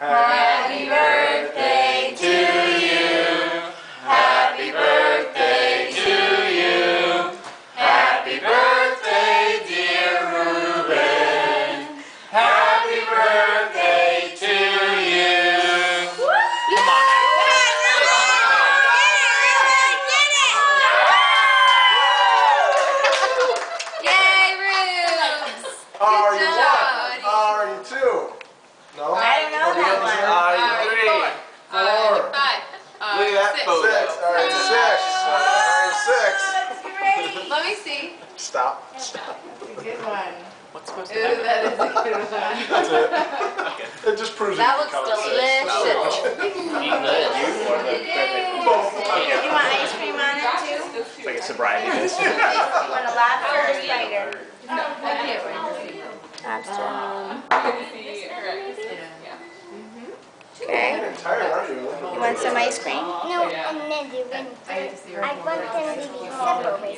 Happy birthday to you. Happy birthday to you. Happy birthday, dear Rueben. Happy birthday to you. Come on Yay, Rubes! How are you job, that Alright, photo. Six, all right, six. All right, six. That's great. Let me see. Stop, stop. Good one. What's supposed to happen? that is a good one. That's it. It just proves That you looks can delicious. Eating this. You want ice cream on it too? It's like a sobriety test. You want a lobster or spider? Oh, I can't wait to see. Um, lobster. Okay. You? You want some ice cream? No, and then they went I want them to be separate.